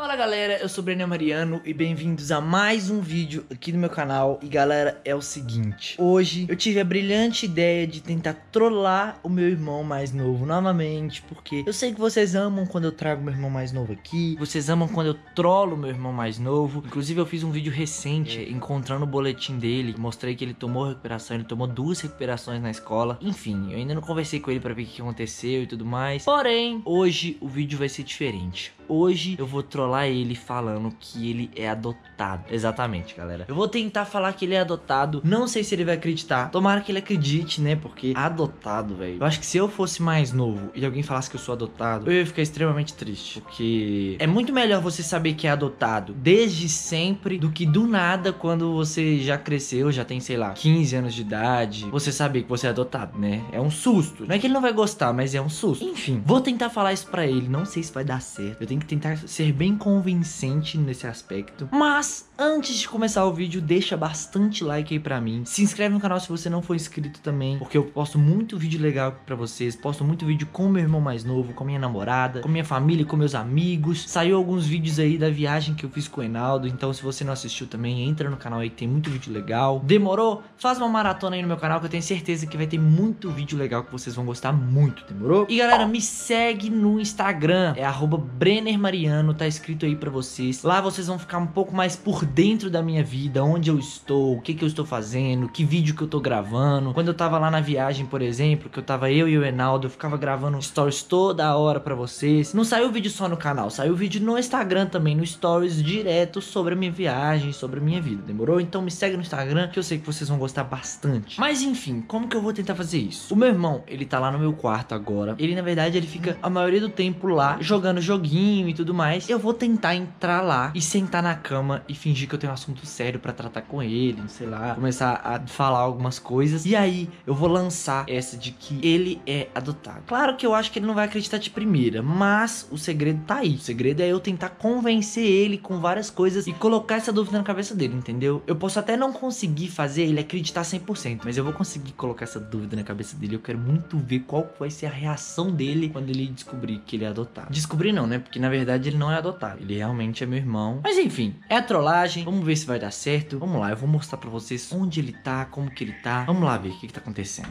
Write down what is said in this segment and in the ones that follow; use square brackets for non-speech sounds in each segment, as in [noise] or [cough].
Fala galera, eu sou o Brenner Mariano e bem-vindos a mais um vídeo aqui no meu canal. E galera, é o seguinte, hoje eu tive a brilhante ideia de tentar trollar o meu irmão mais novo novamente, porque eu sei que vocês amam quando eu trago meu irmão mais novo aqui, vocês amam quando eu trolo meu irmão mais novo. Inclusive eu fiz um vídeo recente é, encontrando o boletim dele, mostrei que ele tomou recuperação, ele tomou duas recuperações na escola. Enfim, eu ainda não conversei com ele para ver o que aconteceu e tudo mais. Porém, hoje o vídeo vai ser diferente. Hoje eu vou trollar trollar ele falando que ele é adotado. Exatamente, galera. Eu vou tentar falar que ele é adotado. Não sei se ele vai acreditar. Tomara que ele acredite, né? Porque adotado, velho. Eu acho que se eu fosse mais novo e alguém falasse que eu sou adotado, eu ia ficar extremamente triste. Porque é muito melhor você saber que é adotado desde sempre do que do nada quando você já cresceu, já tem, sei lá, 15 anos de idade. Você saber que você é adotado, né? É um susto. Não é que ele não vai gostar, mas é um susto. Enfim, vou tentar falar isso pra ele. Não sei se vai dar certo. Eu tenho que tentar ser bem convincente nesse aspecto. Mas antes de começar o vídeo, deixa bastante like aí pra mim. Se inscreve no canal se você não for inscrito também, porque eu posto muito vídeo legal pra vocês. Posto muito vídeo com meu irmão mais novo, com minha namorada, com minha família, com meus amigos. Saiu alguns vídeos aí da viagem que eu fiz com o Enaldo, então se você não assistiu também, entra no canal aí que tem muito vídeo legal. Demorou? Faz uma maratona aí no meu canal que eu tenho certeza que vai ter muito vídeo legal que vocês vão gostar muito, demorou? E galera, me segue no Instagram, é arroba Brenner Mariano, tá escrito escrito aí para vocês. Lá vocês vão ficar um pouco mais por dentro da minha vida, onde eu estou, o que que eu estou fazendo, que vídeo que eu tô gravando. Quando eu tava lá na viagem, por exemplo, que eu tava eu e o Enaldo, eu ficava gravando stories toda hora para vocês. Não saiu vídeo só no canal, saiu vídeo no Instagram também, no stories direto sobre a minha viagem, sobre a minha vida, demorou? Então me segue no Instagram que eu sei que vocês vão gostar bastante. Mas enfim, como que eu vou tentar fazer isso? O meu irmão, ele tá lá no meu quarto agora. Ele na verdade ele fica a maioria do tempo lá jogando joguinho e tudo mais. Eu vou tentar entrar lá e sentar na cama e fingir que eu tenho um assunto sério para tratar com ele, sei lá, começar a falar algumas coisas. E aí eu vou lançar essa de que ele é adotado. Claro que eu acho que ele não vai acreditar de primeira, mas o segredo tá aí. O segredo é eu tentar convencer ele com várias coisas e colocar essa dúvida na cabeça dele, entendeu? Eu posso até não conseguir fazer ele acreditar 100%, mas eu vou conseguir colocar essa dúvida na cabeça dele. Eu quero muito ver qual vai ser a reação dele quando ele descobrir que ele é adotado. Descobrir não, né? Porque na verdade ele não é adotado. Ele realmente é meu irmão. Mas enfim, é a trollagem. Vamos ver se vai dar certo. Vamos lá, eu vou mostrar pra vocês onde ele tá, como que ele tá. Vamos lá ver o que, que tá acontecendo.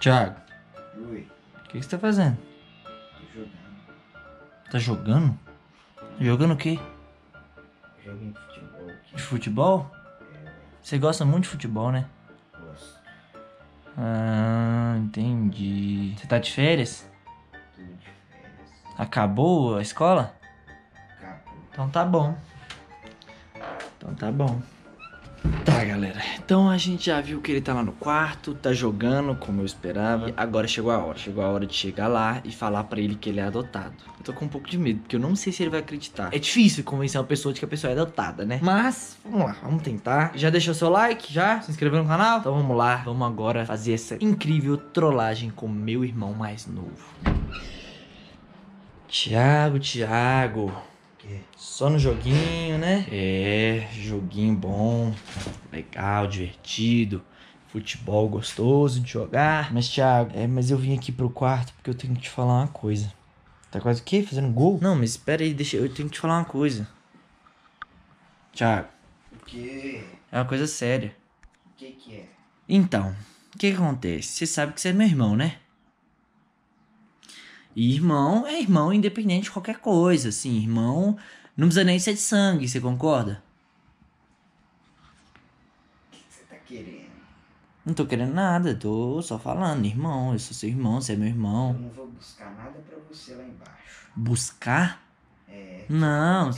Thiago. Oi. O que, que você tá fazendo? Tô jogando. Tá jogando? Jogando o quê? Joguinho de futebol aqui. De futebol? Você gosta muito de futebol, né? Gosto. Ah, entendi. Você tá de férias? Acabou a escola? Acabou. Então tá bom. Então tá bom. Tá, galera. Então a gente já viu que ele tá lá no quarto, tá jogando como eu esperava. E agora chegou a hora. Chegou a hora de chegar lá e falar pra ele que ele é adotado. Eu tô com um pouco de medo, porque eu não sei se ele vai acreditar. É difícil convencer uma pessoa de que a pessoa é adotada, né? Mas, vamos lá, vamos tentar. Já deixou seu like? Já? Se inscreveu no canal? Então vamos lá. Vamos agora fazer essa incrível trollagem com meu irmão mais novo. Tiago, Tiago. Só no joguinho, né? É, joguinho bom, legal, divertido. Futebol gostoso de jogar. Mas, Thiago, é, mas eu vim aqui pro quarto porque eu tenho que te falar uma coisa. Tá quase o quê? Fazendo gol? Não, mas espera aí, deixa eu tenho que te falar uma coisa. Thiago, O quê? é uma coisa séria. O que que é? Então, o que, que acontece? Você sabe que você é meu irmão, né? E irmão é irmão independente de qualquer coisa, assim, irmão não precisa nem ser de sangue, você concorda? O que você tá querendo? Não tô querendo nada, tô só falando, irmão, eu sou seu irmão, você é meu Eu irmão. não vou buscar nada pra você lá embaixo. Buscar? É. Não,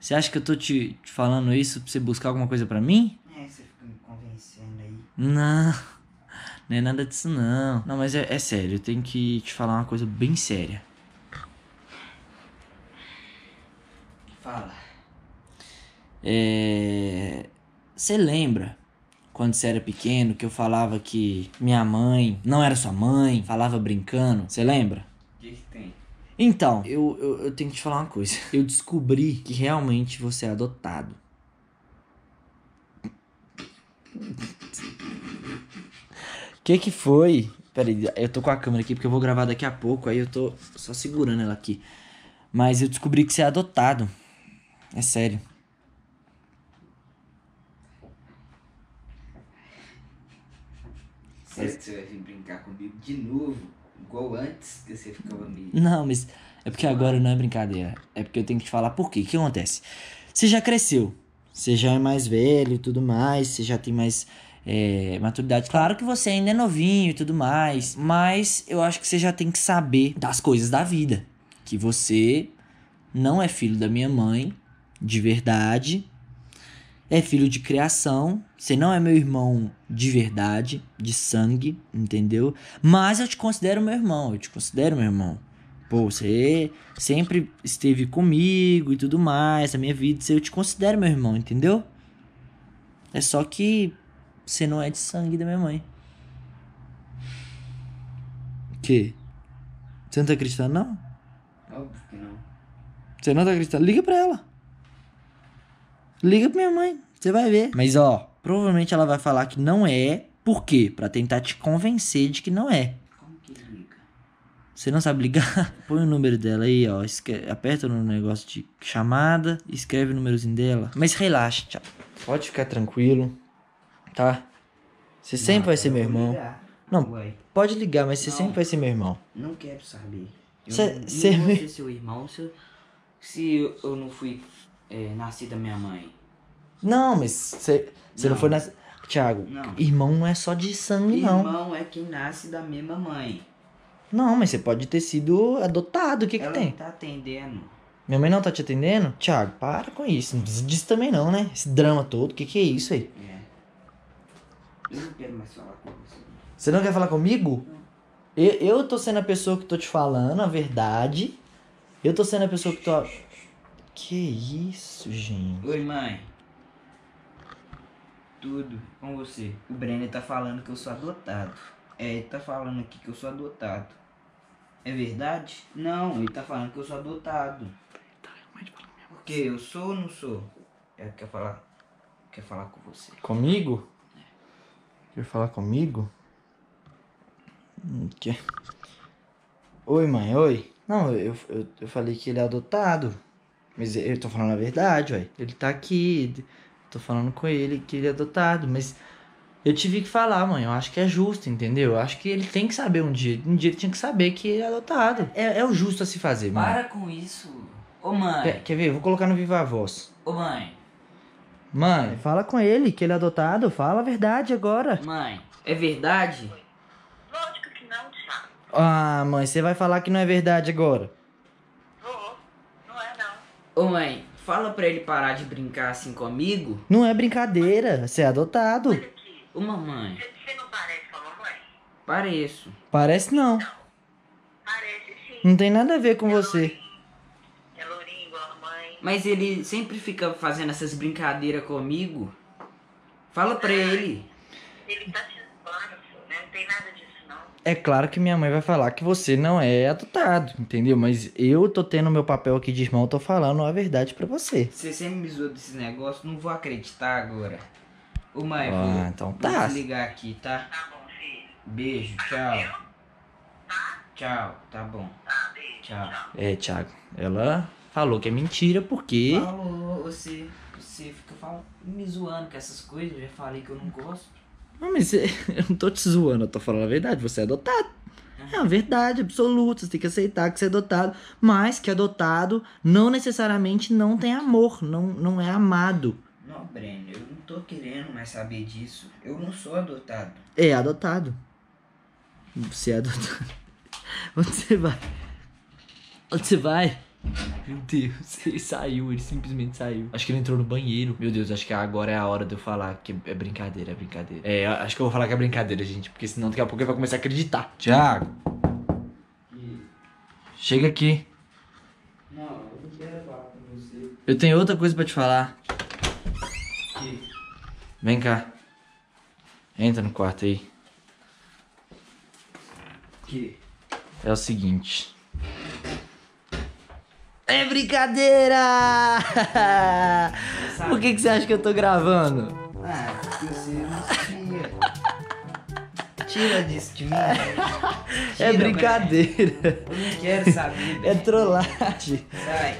você acha que eu tô te, te falando isso pra você buscar alguma coisa pra mim? É, você fica me convencendo aí. Não, não é nada disso não. Não, mas é, é sério, eu tenho que te falar uma coisa bem séria. Fala. É. Você lembra quando você era pequeno que eu falava que minha mãe não era sua mãe, falava brincando? Você lembra? O que que tem? Então, eu, eu, eu tenho que te falar uma coisa. Eu descobri que realmente você é adotado. Que que foi? Peraí, eu tô com a câmera aqui porque eu vou gravar daqui a pouco, aí eu tô só segurando ela aqui. Mas eu descobri que você é adotado. É sério. Que você vai vir brincar comigo de novo? Igual antes que você ficava meio. Não, mas é porque agora não é brincadeira. É porque eu tenho que te falar por quê. O que acontece? Você já cresceu. Você já é mais velho e tudo mais. Você já tem mais é, maturidade. Claro que você ainda é novinho e tudo mais. Mas eu acho que você já tem que saber das coisas da vida. Que você não é filho da minha mãe, de verdade. É filho de criação. Você não é meu irmão de verdade, de sangue, entendeu? Mas eu te considero meu irmão. Eu te considero meu irmão. Pô, você sempre esteve comigo e tudo mais, a minha vida, eu te considero meu irmão, entendeu? É só que você não é de sangue da minha mãe. Que? Você não tá acreditando, não? Óbvio que não. Você não tá acreditando? Liga pra ela. Liga pra minha mãe. Você vai ver. Mas ó, provavelmente ela vai falar que não é. Por quê? Pra tentar te convencer de que não é. Como que liga? Você não sabe ligar? [laughs] Põe o número dela aí, ó. escre- Aperta no negócio de chamada e escreve o númerozinho dela. Mas relaxa, tchau. Pode ficar tranquilo, tá? Você sempre vai ser meu irmão. Não. Ué, Pode ligar, mas você Não. sempre vai ser meu irmão. não quero saber. Eu Cê- não, cê não vou me- ser seu irmão se, eu- se eu, não fui é, nascido da minha mãe. Não, mas você, você não. Não. foi nascer. Thiago, Não. irmão não é só de sangue, não. Irmão é quem nasce da mesma mãe. Não, mas você pode ter sido adotado. O que, que Ela tem? não tá atendendo. Minha mãe não tá te atendendo? Thiago, para com isso. Não precisa disso também, não, né? Esse drama todo. O que, que é isso aí? É. Eu não quero mais falar com você. Você não quer falar comigo? Eu, eu tô sendo a pessoa que tô te falando a verdade. Eu tô sendo a pessoa que tô. Que isso, gente? Oi, mãe. Tudo com você. O Brenner tá falando que eu sou adotado. É, ele tá falando aqui que eu sou adotado. É verdade? Não, ele tá falando que eu sou adotado. Por quê? Eu sou ou não sou? É, quer falar. Quer falar com você. Comigo? Quer falar comigo? Hum, Quer? Oi, mãe, oi. Não, eu, eu, eu falei que ele é adotado. Mas eu tô falando a verdade, ué. Ele tá aqui. Tô falando com ele que ele é adotado. Mas eu tive que falar, mãe. Eu acho que é justo, entendeu? Eu acho que ele tem que saber um dia. Um dia ele tinha que saber que ele é adotado. É, é o justo a se fazer, mãe. Para com isso. Ô mãe. Quer, quer ver? Eu vou colocar no Viva Voz. Ô mãe. Mãe, fala com ele que ele é adotado. Fala a verdade agora. Mãe. É verdade? Lógico que não, Thiago. Ah, mãe, você vai falar que não é verdade agora. Vou. Não é não. Ô mãe, fala pra ele parar de brincar assim comigo. Não é brincadeira, você é adotado. Olha aqui. Ô mamãe, Você, você não parece com a mamãe? pareço. Parece não. Parece sim. Não tem nada a ver com você. É lourinho igual a mãe. Mas ele sempre fica fazendo essas brincadeiras comigo. Fala pra ele. Ele tá te zoando, filho, né? Não tem nada disso, não. É claro que minha mãe vai falar que você não é adotado, entendeu? Mas eu tô tendo meu papel aqui de irmão, tô falando a verdade pra você. Você sempre me zoou desses negócios, não vou acreditar agora. Ô mãe, Ah, vou, então vou tá. desligar aqui, tá? Tá bom, filho. Beijo, tchau. Tchau, tá bom. Tá, beijo. Tchau. É, Thiago, ela falou que é mentira porque. Falou, você, você fica falando, me zoando com essas coisas, eu já falei que eu não gosto. Não, mas [laughs] eu não tô te zoando, eu tô falando a verdade, você é adotado. É uma verdade absoluta, você tem que aceitar que você é adotado, mas que adotado não necessariamente não tem amor, não, não é amado. Não, Breno, eu não tô querendo mais saber disso. Eu não sou adotado. É adotado. Você é adotado. [laughs] Onde você vai? Onde você vai? Meu Deus, [laughs] ele saiu, ele simplesmente saiu. Acho que ele entrou no banheiro. Meu Deus, acho que agora é a hora de eu falar que é brincadeira, é brincadeira. É, acho que eu vou falar que é brincadeira, gente, porque senão daqui a pouco ele vai começar a acreditar. Thiago, chega aqui. Não, eu não quero falar com você. Eu tenho outra coisa pra te falar. Vem cá. Entra no quarto aí. Que? É o seguinte. É brincadeira! Por que, que você acha que eu tô gravando? Ah, porque você não sabia. Tira disso de mim. É Tira, brincadeira. Breno. Eu não quero saber. É Breno. trollagem. Sai.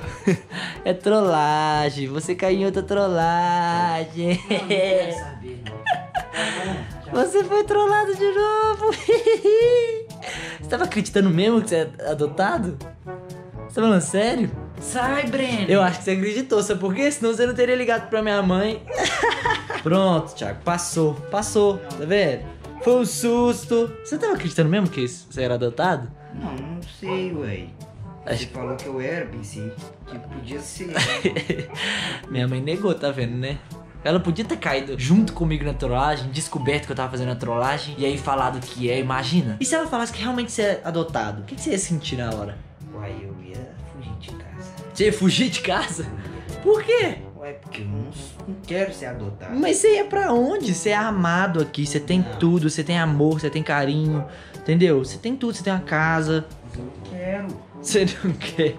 É trollagem. Você caiu em outra trollagem. Não, não quero saber, não. [laughs] Você foi trollado de novo. [laughs] Você tava acreditando mesmo que você é adotado? Você tá falando sério? Sai, Breno. Eu acho que você acreditou, sabe por quê? Senão você não teria ligado pra minha mãe. [laughs] Pronto, Thiago, passou, passou, tá vendo? Foi um susto. Você tava acreditando mesmo que você era adotado? Não, não sei, ué. Você Acho- falou que eu era, pensei que podia ser. [laughs] Minha mãe negou, tá vendo, né? Ela podia ter caído junto comigo na trollagem, descoberto que eu tava fazendo a trollagem e aí falado que é, imagina. E se ela falasse que realmente você é adotado? O que que você ia sentir na hora? Uai, eu ia. Você fugir de casa? Por quê? Ué, porque eu não, não quero ser adotado. Mas você ia pra onde? Você é amado aqui, você tem Não. tudo, você tem amor, você tem carinho, entendeu? Você tem tudo, você tem uma casa. Mas eu não quero. Você não quer.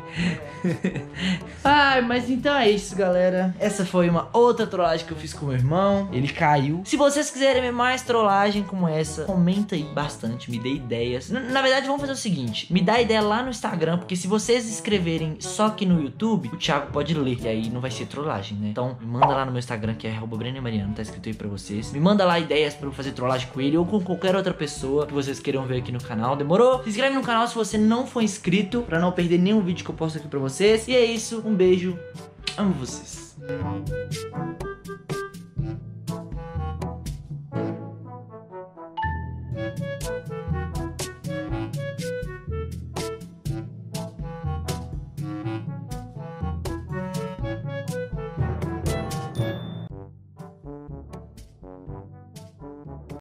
Ai, mas então é isso, galera. Essa foi uma outra trollagem que eu fiz com meu irmão. Ele caiu. Se vocês quiserem ver mais trollagem como essa, comenta aí bastante, me dê ideias. N- Na verdade, vamos fazer o seguinte: me dá ideia lá no Instagram, porque se vocês escreverem só aqui no YouTube, o Thiago pode ler. E aí não vai ser trollagem, né? Então, me manda lá no meu Instagram, que é Mariano, tá escrito aí pra vocês. Me manda lá ideias pra eu fazer trollagem com ele ou com qualquer outra pessoa que vocês queiram ver aqui no canal. Demorou? Se inscreve no canal se você não for inscrito, pra não perder nenhum vídeo que eu posto aqui pra vocês. E é isso, um beijo. Amo vocês.